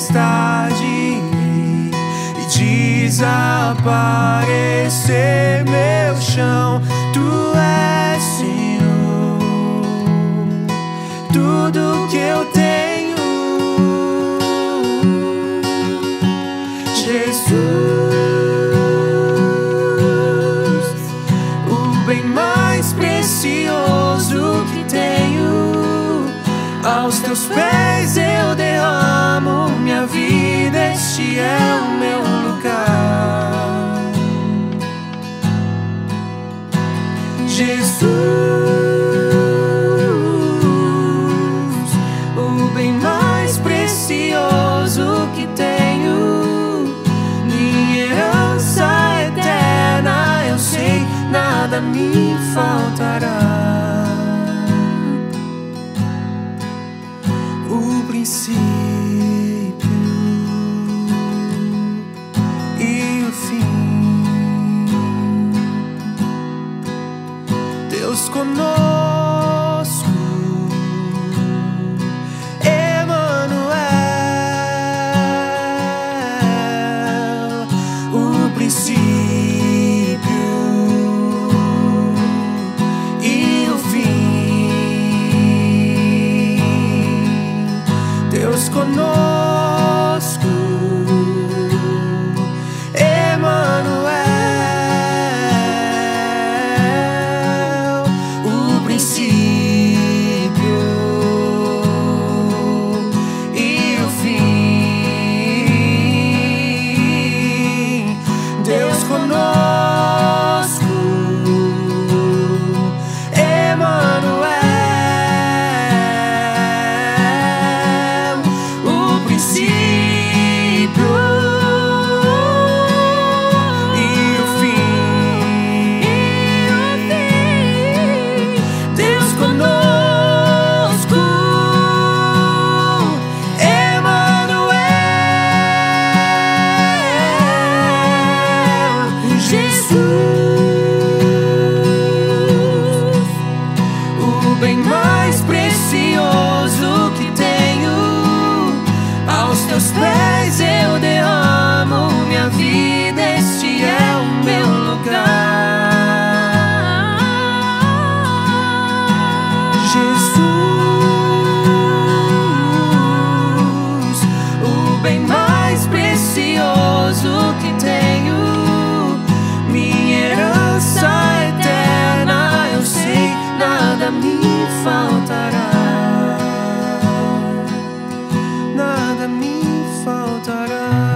tempestade e desaparecer meu chão. Tu és Senhor, tudo que eu tenho, Jesus, o bem mais precioso que tenho. Aos teus pés vida, este é o meu lugar. Jesus, conosco, Emanuel, o princípio e o fim, Deus conosco. the meat for daughter.